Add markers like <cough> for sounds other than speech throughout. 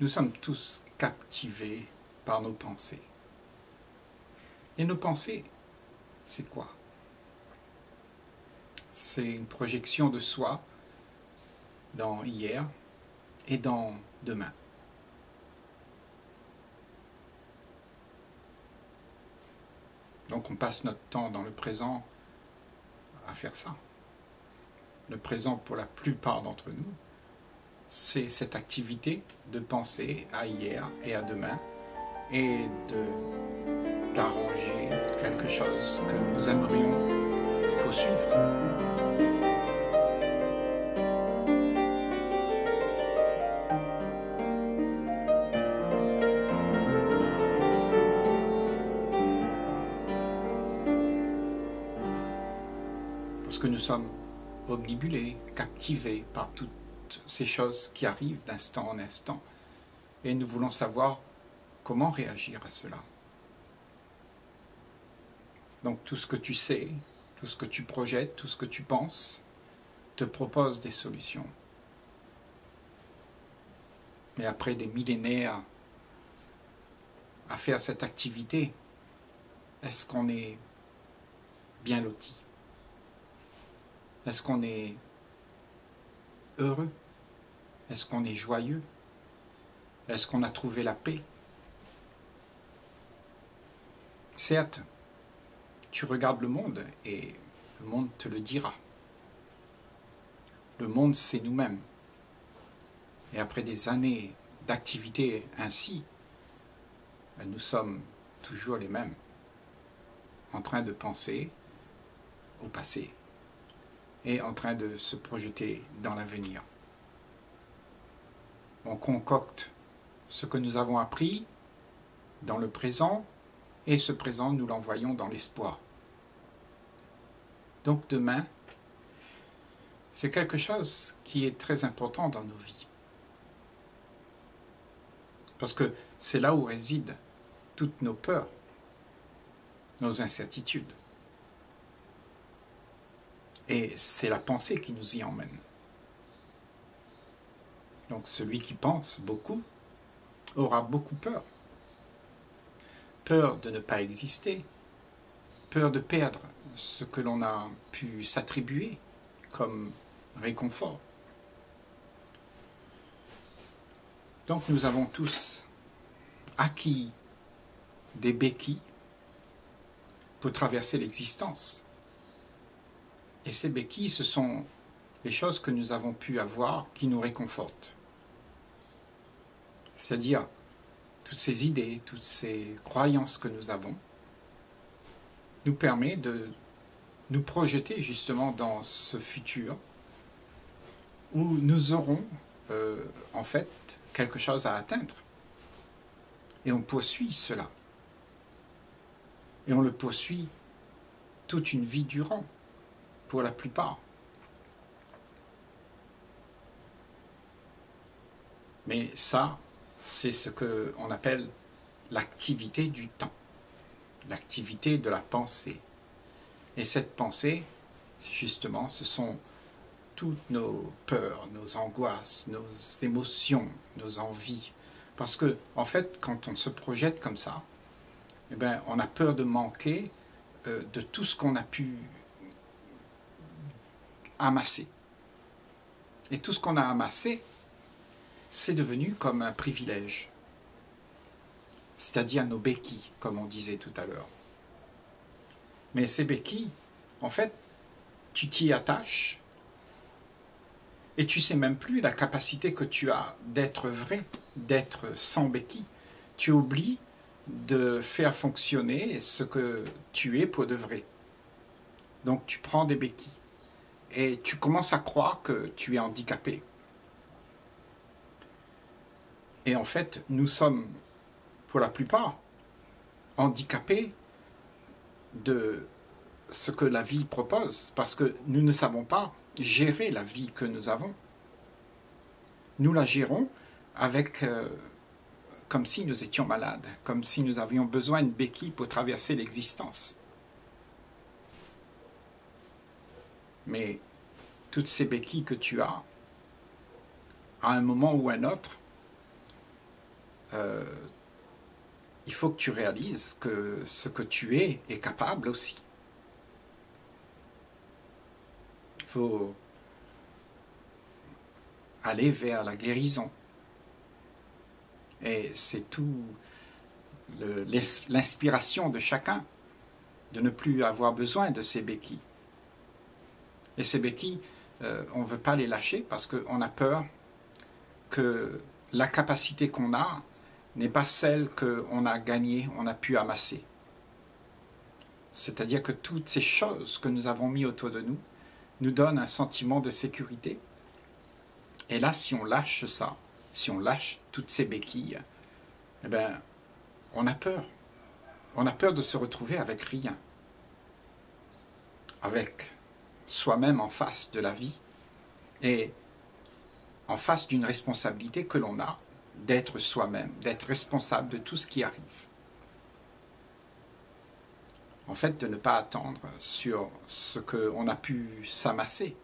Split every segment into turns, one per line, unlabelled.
Nous sommes tous captivés par nos pensées. Et nos pensées, c'est quoi? C'est une projection de soi dans hier et dans demain. Donc on passe notre temps dans le présent à faire ça. Le présent pour la plupart d'entre nous, c'est cette activité de penser à hier et à demain et d'arranger quelque chose que nous aimerions poursuivre. que nous sommes omnibulés, captivés par toutes ces choses qui arrivent d'instant en instant. Et nous voulons savoir comment réagir à cela. Donc tout ce que tu sais, tout ce que tu projettes, tout ce que tu penses, te propose des solutions. Mais après des millénaires à faire cette activité, est-ce qu'on est bien loti? Est-ce qu'on est heureux? Est-ce qu'on est joyeux? Est-ce qu'on a trouvé la paix? Certes, tu regardes le monde et le monde te le dira. Le monde, c'est nous-mêmes. Et après des années d'activité ainsi, ben, nous sommes toujours les mêmes, en train de penser au passé est en train de se projeter dans l'avenir. On concocte ce que nous avons appris dans le présent et ce présent nous l'envoyons dans l'espoir. Donc demain, c'est quelque chose qui est très important dans nos vies. Parce que c'est là où résident toutes nos peurs, nos incertitudes. Et c'est la pensée qui nous y emmène. Donc celui qui pense beaucoup aura beaucoup peur. Peur de ne pas exister, peur de perdre ce que l'on a pu s'attribuer comme réconfort. Donc nous avons tous acquis des béquilles pour traverser l'existence. Et ces béquilles, ce sont les choses que nous avons pu avoir qui nous réconfortent. C'est-à-dire toutes ces idées, toutes ces croyances que nous avons, nous permet de nous projeter justement dans ce futur où nous aurons euh, en fait quelque chose à atteindre. Et on poursuit cela. Et on le poursuit toute une vie durant pour la plupart. Mais ça, c'est ce qu'on appelle l'activité du temps, l'activité de la pensée. Et cette pensée, justement, ce sont toutes nos peurs, nos angoisses, nos émotions, nos envies. Parce que, en fait, quand on se projette comme ça, eh bien, on a peur de manquer euh, de tout ce qu'on a pu amassé. Et tout ce qu'on a amassé, c'est devenu comme un privilège, c'est-à-dire nos béquilles, comme on disait tout à l'heure. Mais ces béquilles, en fait, tu t'y attaches et tu sais même plus la capacité que tu as d'être vrai, d'être sans béquilles. Tu oublies de faire fonctionner ce que tu es pour de vrai. Donc tu prends des béquilles et tu commences à croire que tu es handicapé. Et en fait, nous sommes, pour la plupart, handicapés de ce que la vie propose, parce que nous ne savons pas gérer la vie que nous avons. Nous la gérons avec, euh, comme si nous étions malades, comme si nous avions besoin d'une béquille pour traverser l'existence. Mais toutes ces béquilles que tu as, à un moment ou un autre, euh, il faut que tu réalises que ce que tu es est capable aussi. Il faut aller vers la guérison. Et c'est tout l'inspiration de chacun de ne plus avoir besoin de ces béquilles. Et ces béquilles, euh, on ne veut pas les lâcher parce qu'on a peur que la capacité qu'on a n'est pas celle qu'on a gagnée, on a pu amasser. C'est-à-dire que toutes ces choses que nous avons mis autour de nous nous donnent un sentiment de sécurité. Et là, si on lâche ça, si on lâche toutes ces béquilles, eh bien, on a peur. On a peur de se retrouver avec rien. Avec soi-même en face de la vie et en face d'une responsabilité que l'on a d'être soi-même, d'être responsable de tout ce qui arrive. En fait, de ne pas attendre sur ce qu'on a pu s'amasser.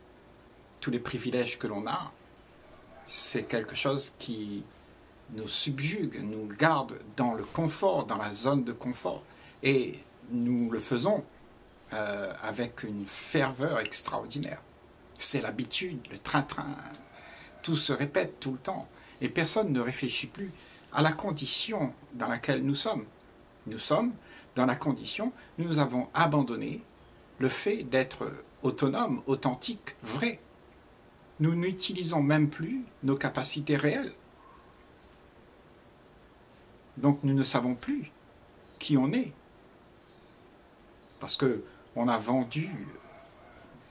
Tous les privilèges que l'on a, c'est quelque chose qui nous subjugue, nous garde dans le confort, dans la zone de confort. Et nous le faisons euh, avec une ferveur extraordinaire. C'est l'habitude, le train-train, tout se répète tout le temps. Et personne ne réfléchit plus à la condition dans laquelle nous sommes. Nous sommes dans la condition, nous avons abandonné le fait d'être autonome, authentique, vrai. Nous n'utilisons même plus nos capacités réelles. Donc nous ne savons plus qui on est. Parce que on a vendu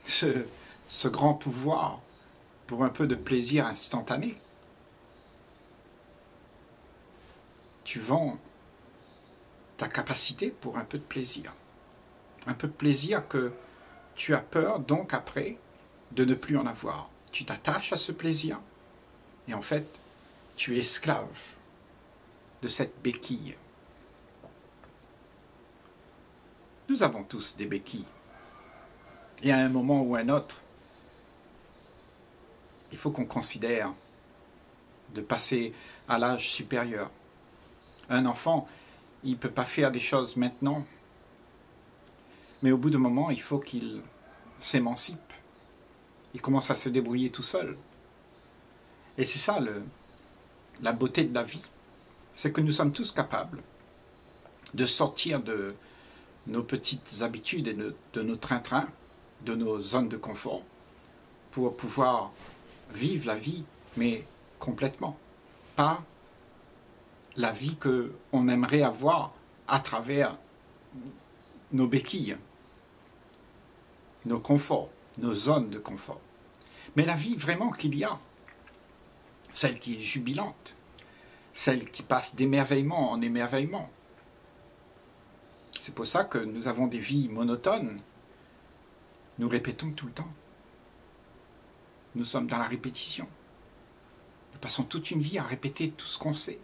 ce, ce grand pouvoir pour un peu de plaisir instantané. Tu vends ta capacité pour un peu de plaisir. Un peu de plaisir que tu as peur donc après de ne plus en avoir. Tu t'attaches à ce plaisir et en fait tu es esclave de cette béquille. Nous avons tous des béquilles. Et à un moment ou à un autre, il faut qu'on considère de passer à l'âge supérieur. Un enfant, il ne peut pas faire des choses maintenant, mais au bout d'un moment, il faut qu'il s'émancipe. Il commence à se débrouiller tout seul. Et c'est ça la beauté de la vie c'est que nous sommes tous capables de sortir de nos petites habitudes et de, nos train-train, de nos zones de confort, pour pouvoir vivre la vie, mais complètement. Pas la vie qu'on aimerait avoir à travers nos béquilles, nos conforts, nos zones de confort. Mais la vie vraiment qu'il y a, celle qui est jubilante, celle qui passe d'émerveillement en émerveillement. C'est pour ça que nous avons des vies monotones. Nous répétons tout le temps. Nous sommes dans la répétition. Nous passons toute une vie à répéter tout ce qu'on sait,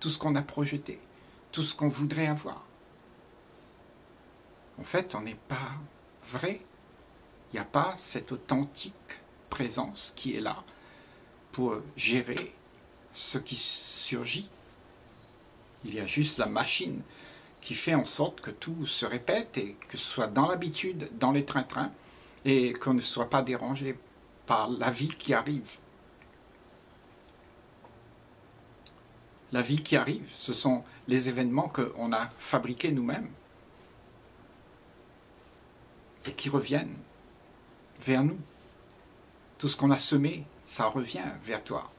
tout ce qu'on a projeté, tout ce qu'on voudrait avoir. En fait, on n'est pas vrai. Il n'y a pas cette authentique présence qui est là pour gérer ce qui surgit. Il y a juste la machine qui fait en sorte que tout se répète et que ce soit dans l'habitude, dans les trains-trains, et qu'on ne soit pas dérangé par la vie qui arrive. La vie qui arrive, ce sont les événements qu'on a fabriqués nous-mêmes et qui reviennent vers nous. Tout ce qu'on a semé, ça revient vers toi.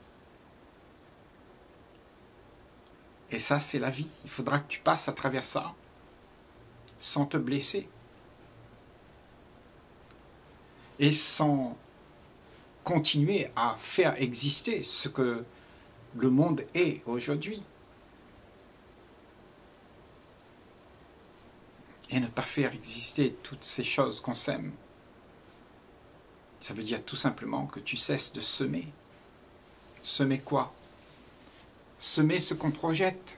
Et ça, c'est la vie. Il faudra que tu passes à travers ça sans te blesser. Et sans continuer à faire exister ce que le monde est aujourd'hui. Et ne pas faire exister toutes ces choses qu'on sème. Ça veut dire tout simplement que tu cesses de semer. Semer quoi? Semer ce qu'on projette.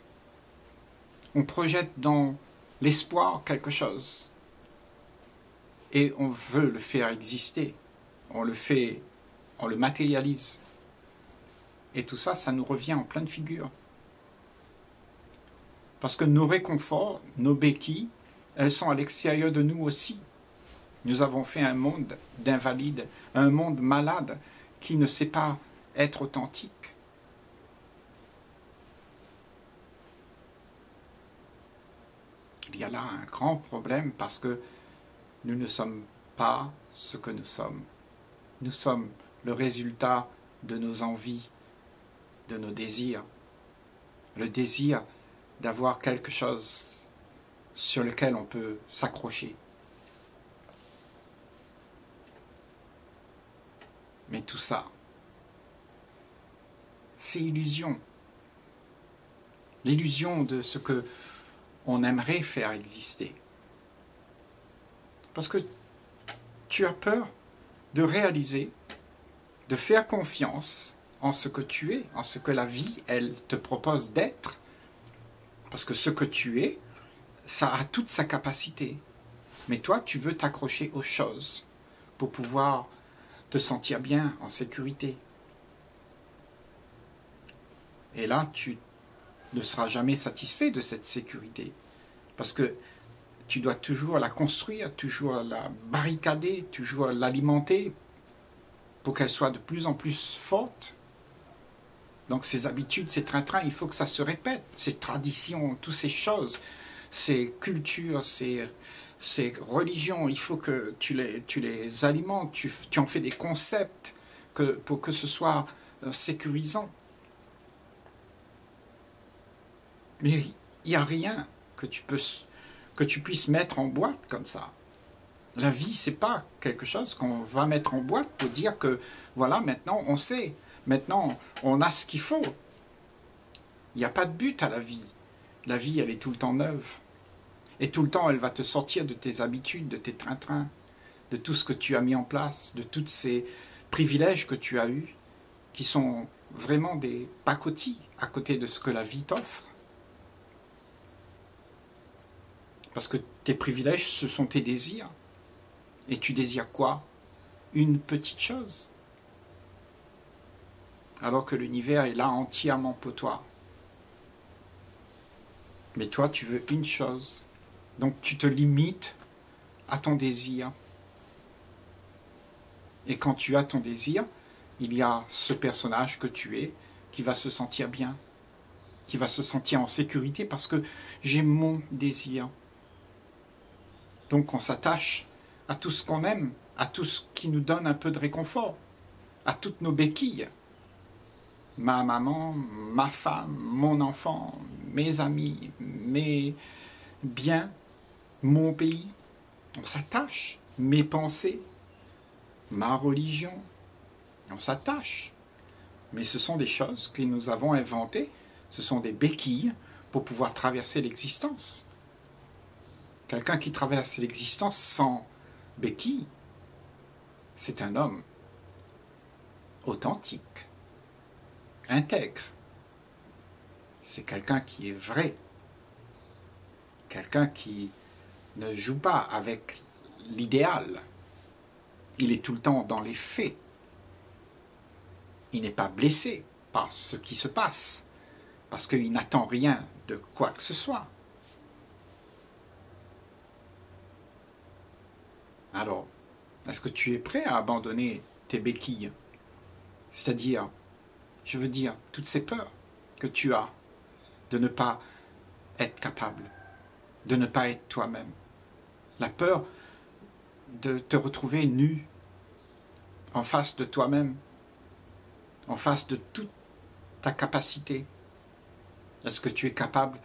On projette dans l'espoir quelque chose. Et on veut le faire exister. On le fait, on le matérialise. Et tout ça, ça nous revient en pleine figure. Parce que nos réconforts, nos béquilles, elles sont à l'extérieur de nous aussi. Nous avons fait un monde d'invalides, un monde malade qui ne sait pas être authentique. Il y a là un grand problème parce que nous ne sommes pas ce que nous sommes. Nous sommes le résultat de nos envies, nos désirs. Le désir d'avoir quelque chose sur lequel on peut s'accrocher. Mais tout ça, c'est illusion. L'illusion de ce que on aimerait faire exister. Parce que tu as peur de réaliser, de faire confiance en ce que tu es, en ce que la vie, elle te propose d'être. Parce que ce que tu es, ça a toute sa capacité. Mais toi, tu veux t'accrocher aux choses pour pouvoir te sentir bien, en sécurité. Et là, tu ne seras jamais satisfait de cette sécurité. Parce que tu dois toujours la construire, toujours la barricader, toujours l'alimenter pour qu'elle soit de plus en plus forte. Donc ces habitudes, ces trains-trains, il faut que ça se répète, ces traditions, toutes ces choses, ces cultures, ces, religions, il faut que tu les, tu les alimentes, tu, en fais des concepts pour que ce soit euh, sécurisant. Mais il n'y a rien que tu, peux, que tu puisses mettre en boîte comme ça. La vie, c'est pas quelque chose qu'on va mettre en boîte pour dire que voilà, maintenant on sait, maintenant on a ce qu'il faut. Il n'y a pas de but à la vie. La vie, elle est tout le temps neuve. Et tout le temps, elle va te sortir de tes habitudes, de tes trains-trains, de tout ce que tu as mis en place, de tous ces privilèges que tu as eus, qui sont vraiment des pacotis à côté de ce que la vie t'offre. Parce que tes privilèges, ce sont tes désirs. Et tu désires quoi? Une petite chose. Alors que l'univers est là entièrement pour toi. Mais toi, tu veux une chose. Donc tu te limites à ton désir. Et quand tu as ton désir, il y a ce personnage que tu es qui va se sentir bien, qui va se sentir en sécurité parce que j'ai mon désir. Donc on s'attache à tout ce qu'on aime, à tout ce qui nous donne un peu de réconfort, à toutes nos béquilles. Ma maman, ma femme, mon enfant, mes amis, mes biens, mon pays. On s'attache. Mes pensées, ma religion. On s'attache. Mais ce sont des choses que nous avons inventées. Ce sont des béquilles pour pouvoir traverser l'existence. Quelqu'un qui traverse l'existence sans béquille, c'est un homme authentique, intègre. C'est quelqu'un qui est vrai, quelqu'un qui ne joue pas avec l'idéal. Il est tout le temps dans les faits. Il n'est pas blessé par ce qui se passe, parce qu'il n'attend rien de quoi que ce soit. Alors, est-ce que tu es prêt à abandonner tes béquilles? C'est-à-dire, je veux dire, toutes ces peurs que tu as de ne pas être capable, de ne pas être toi-même. La peur de te retrouver nu en face de toi-même, en face de toute ta capacité. Est-ce que tu es capable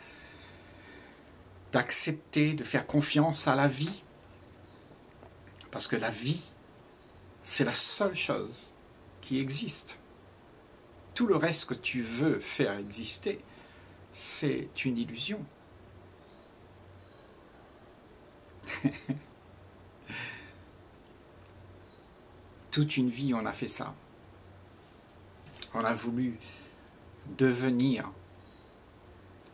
d'accepter, de faire confiance à la vie? Parce que la vie, c'est la seule chose qui existe. Tout le reste que tu veux faire exister, c'est une illusion. <laughs> Toute une vie, on a fait ça. On a voulu devenir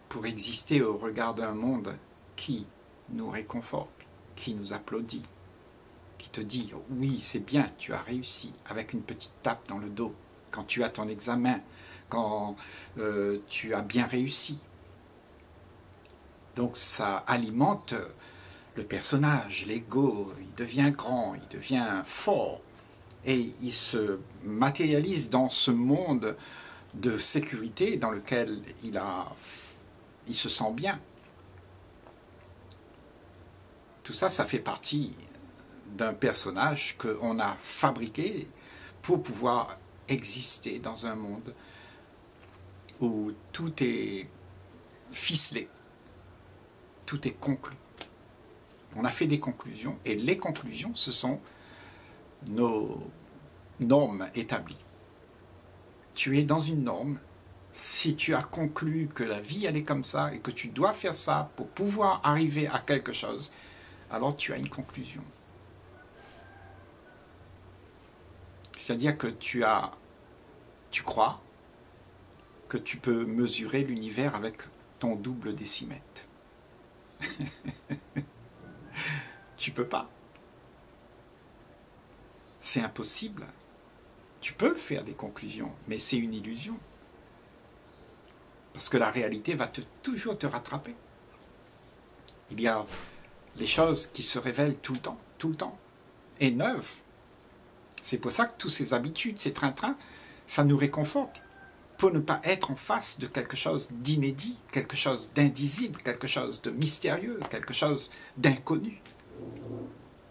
pour exister au regard d'un monde qui nous réconforte, qui nous applaudit, qui te dit oui, c'est bien, tu as réussi, avec une petite tape dans le dos, quand tu as ton examen, quand euh, tu as bien réussi. Donc ça alimente le personnage, l'ego, il devient grand, il devient fort, et il se matérialise dans ce monde de sécurité dans lequel il, il se sent bien. Tout ça, ça fait partie d'un personnage qu'on a fabriqué pour pouvoir exister dans un monde où tout est ficelé, tout est conclu. On a fait des conclusions et les conclusions, ce sont nos normes établies. Tu es dans une norme. Si tu as conclu que la vie, elle est comme ça et que tu dois faire ça pour pouvoir arriver à quelque chose, alors tu as une conclusion. C'est-à-dire que tu as, tu crois que tu peux mesurer l'univers avec ton double décimètre. <laughs> tu peux pas. C'est impossible. Tu peux faire des conclusions, mais c'est une illusion. Parce que la réalité va toujours te rattraper. Il y a les choses qui se révèlent tout le temps, tout le temps, et neuves. C'est pour ça que toutes ces habitudes, ces train-train, ça nous réconforte pour ne pas être en face de quelque chose d'inédit, quelque chose d'indisible, quelque chose de mystérieux, quelque chose d'inconnu.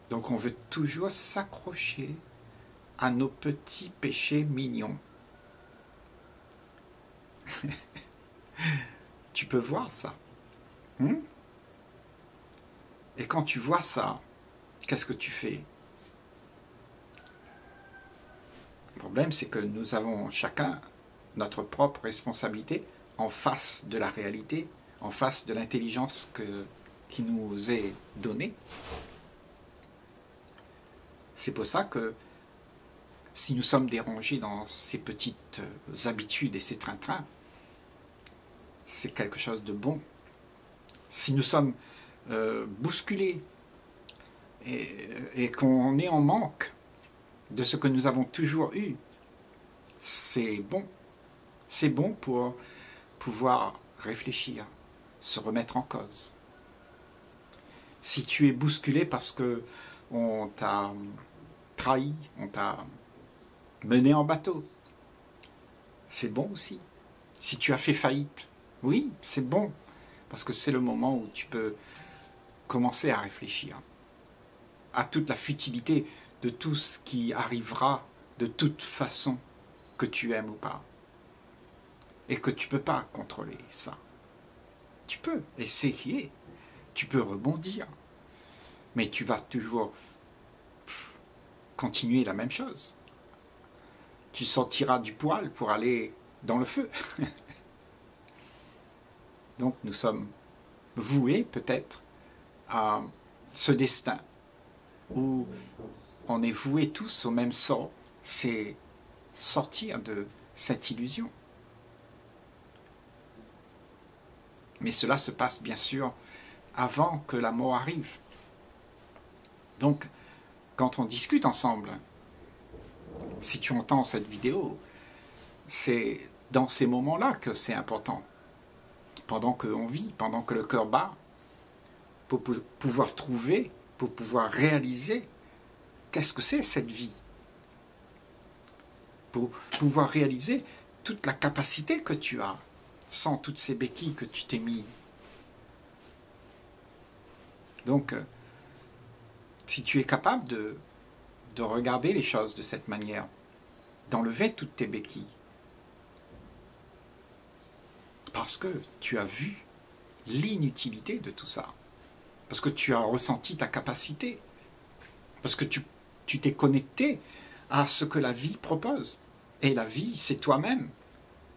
Donc on veut toujours s'accrocher à nos petits péchés mignons. <laughs> tu peux voir ça. Hmm? Et quand tu vois ça, qu'est-ce que tu fais Le problème, c'est que nous avons chacun notre propre responsabilité en face de la réalité, en face de l'intelligence qui nous est donnée. C'est pour ça que si nous sommes dérangés dans ces petites habitudes et ces trains-trains, c'est quelque chose de bon. Si nous sommes euh, bousculés et qu'on est en manque de ce que nous avons toujours eu, c'est bon. C'est bon pour pouvoir réfléchir, se remettre en cause. Si tu es bousculé parce que on t'a trahi, on t'a mené en bateau. C'est bon aussi. Si tu as fait faillite, oui, c'est bon, parce que c'est le moment où tu peux commencer à réfléchir à toute la futilité de tout ce qui arrivera de toute façon, que tu aimes ou pas. Et que tu ne peux pas contrôler ça. Tu peux essayer, tu peux rebondir, mais tu vas toujours continuer la même chose. Tu sortiras du poil pour aller dans le feu. <laughs> Donc nous sommes voués peut-être à ce destin où on est voués tous au même sort, c'est sortir de cette illusion. Mais cela se passe bien sûr avant que la mort arrive. Donc, quand on discute ensemble, si tu entends cette vidéo, c'est dans ces moments-là que c'est important. Pendant qu'on vit, pendant que le cœur bat, pour pouvoir trouver, pour pouvoir réaliser qu'est-ce que c'est cette vie? Pour pouvoir réaliser toute la capacité que tu as, sans toutes ces béquilles que tu t'es mis. Donc, euh, si tu es capable de, de regarder les choses de cette manière, d'enlever toutes tes béquilles, parce que tu as vu l'inutilité de tout ça, parce que tu as ressenti ta capacité, parce que tu t'es connecté à ce que la vie propose. Et la vie, c'est toi-même.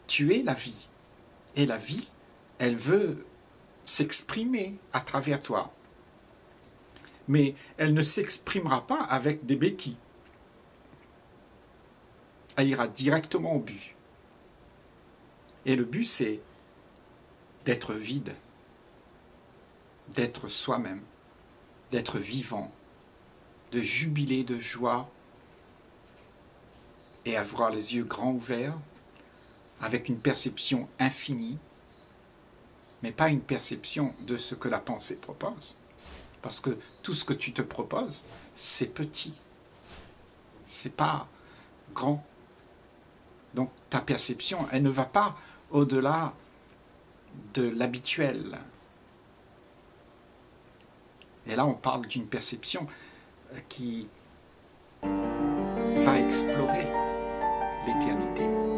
Tu es la vie. Et la vie, elle veut s'exprimer à travers toi mais elle ne s'exprimera pas avec des béquilles. Elle ira directement au but. Et le but, c'est d'être vide, d'être soi-même, d'être vivant, de jubiler de joie et avoir les yeux grands ouverts avec une perception infinie, mais pas une perception de ce que la pensée propose. Parce que tout ce que tu te proposes, c'est petit. C'est pas grand. Donc ta perception, elle ne va pas au-delà de l'habituel. Et là, on parle d'une perception qui va explorer l'éternité.